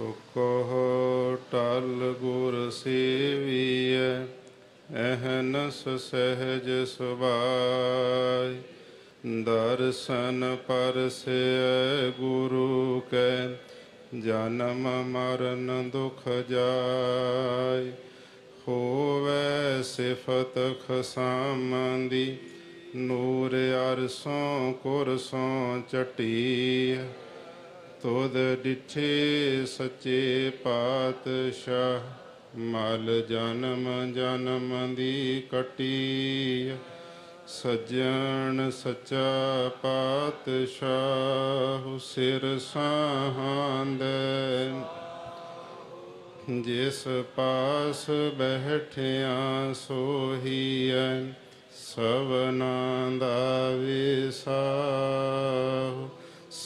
ਸੁਖ ਟਲ ਗੁਰ ਸੇਵੀਐ, ਅਹਨਸ ਸਹਿਜ ਸੁਭਾਈ ਦਰਸ਼ਨ ਪਰਸੈ ਗੁਰੂ ਕੈ, ਜਨਮ ਮਰਨ ਦੁਖ ਜਾਇ। ਹੋਵੇ ਸਿਫਤ ਖਸਾਮੰਦੀ, ਨੂਰ ਅਰਸੋਂ ਕੁਰਸੋਂ ਚਟੀ ਤੁਧ ਡਿਠੇ ਸੱਚੇ ਪਾਤਸ਼ਾਹ, ਮਲ ਜਨਮ ਜਨਮ ਦੀ ਕਟੀ। ਸੱਜਣ ਸੱਚਾ ਪਾਤਸ਼ਾਹ, ਸਿਰ ਸਾਹਾਂਦੇ। ਜਿਸ ਪਾਸ ਬੈਠਿਆ ਸੋਹੀਐ ਸਵਨਾ ਦਾ ਵਿਸਾਹੁ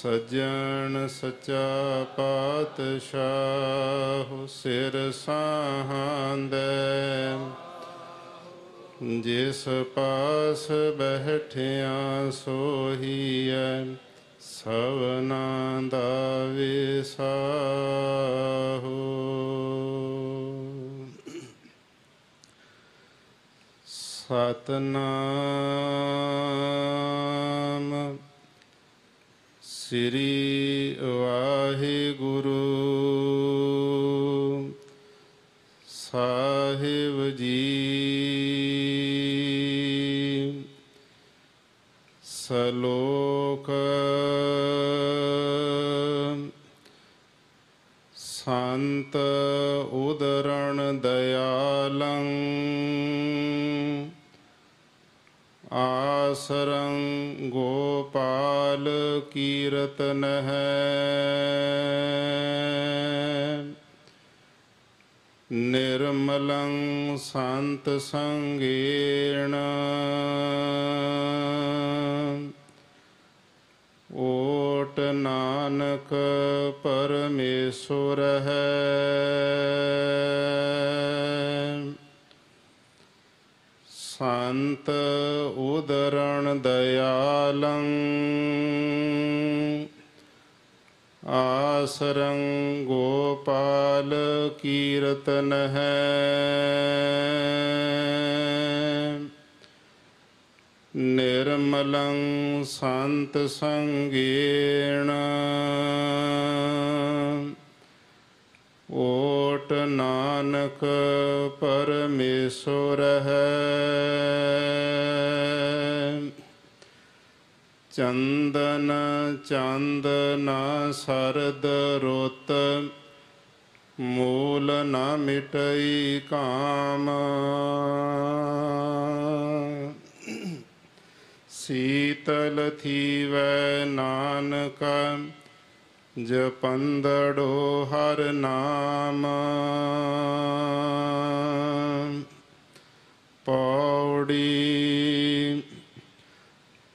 ਸੱਜਣ ਸੱਚਾ ਪਾਤਸ਼ਾਹ ਸਿਰ ਸਾਹਾਂਦੇ। ਜਿਸ ਪਾਸ ਬੈਠਿਆ ਸੋਹੀਐ ਸਵਨਾ ਦਾ ਵਿਸਾਹੋ। ਸਤਨਾਮ ਸ੍ਰੀ ਵਾਹਿਗੁਰੂ। ਸਾਹਿਬ ਜੀ। ਸਲੋਕ ਸੰਤ ਉਦਰਣ ਦਇਆਲੰ ਆਸਰੰ ਗੋਪਾਲ ਕੀਰਤਨ ਹੈ ਨਿਰਮਲੰ ਸੰਤ ਸੰਗੇਣ। ਓਟ ਨਾਨਕ ਪਰਮੇਸ਼ੁਰ ਹੈ। ਸੰਤ ਉਦਰਣ ਦਇਆਲੰ। ਆਸਰੰ ਗੋਪਾਲ ਕੀਰਤਨ ਹੈ ਨਿਰਮਲੰ ਸੰਤ ਸੰਗੇਣ। ਓਟ ਨਾਨਕ ਪਰਮੇਸ਼ੁਰ ਹੈ। ਚੰਦਨ ਚੰਦ ਨਾ ਸਰਦ ਰੁੱਤ, ਮੂਲ ਨਾ ਮਿਟਈ ਕਾਮ। ਸੀਤਲ ਥੀਵੈ ਨਾਨਕ, ਜਪੰਦੜੋ ਹਰ ਨਾਮ। ਪੌੜੀ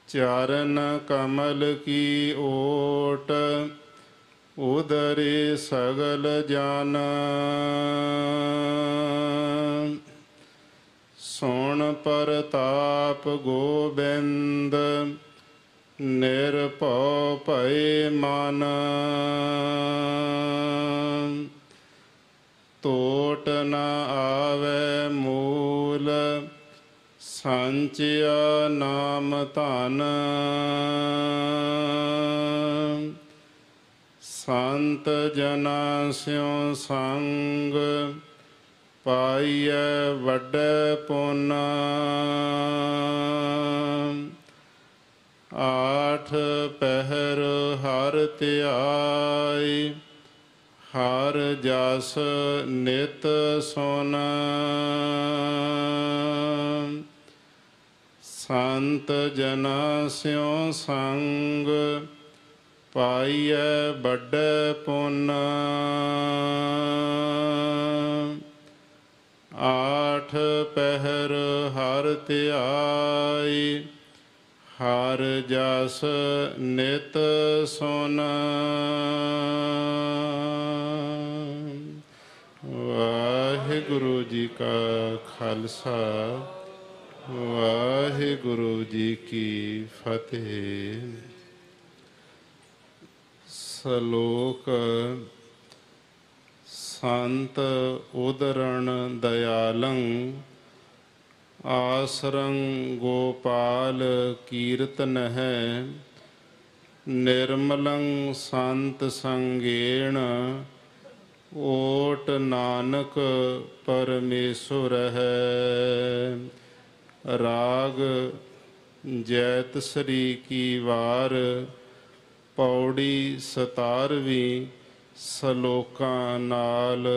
ਚਰਨ ਕਮਲ ਕੀ ਓਟ ਉਦਰੇ ਸਗਲ ਜਨ। ਸੋਣ ਪ੍ਰਤਾਪ ਗੋਬਿੰਦ, ਨਿਰਭਉ ਭਏ ਮਨ। ਟੋਟ ਨ ਆਵੇ ਮੂਲ ਸੰਚਿਆ ਨਾਮ ਧਨ। ਸੰਤ ਜਨਾ ਸਿਉ ਸੰਗ, ਪਾਈਐ ਵੱਡੇ ਪੁੰਨ। ਆਠ ਪਹਿਰ ਹਰ ਧਿਆਈ, ਹਰ ਜਸ ਨਿਤ ਸੁਨ। ਸੰਤ ਜਨਾ ਸਿਉ ਸੰਗ, ਪਾਈਐ ਵੱਡੇ ਪੁੰਨ। ਆਠ ਪਹਿਰ ਹਰ ਧਿਆਈ, ਹਰ ਜਸ ਨਿਤ ਸੁਨ। ਵਾਹਿਗੁਰੂ ਜੀ ਕਾ ਖਾਲਸਾ। ਵਾਹਿਗੁਰੂ ਜੀ ਕੀ ਫਤਿਹ। ਸ਼ਲੋਕ ਸੰਤ ਉਦਰਣ ਦਇਆਲੰ, ਆਸਰੰ ਗੋਪਾਲ ਕੀਰਤਨ ਹੈ। ਨਿਰਮਲੰ ਸੰਤ ਸੰਗੇਣ, ਓਟ ਨਾਨਕ ਪਰਮੇਸ਼ੁਰ ਹੈ। ਰਾਗ ਜੈਤ ਸ੍ਰੀ ਕੀ ਵਾਰ ਪੌੜੀ ਸਤਾਰਵੀਂ ਸਲੋਕਾਂ ਨਾਲ।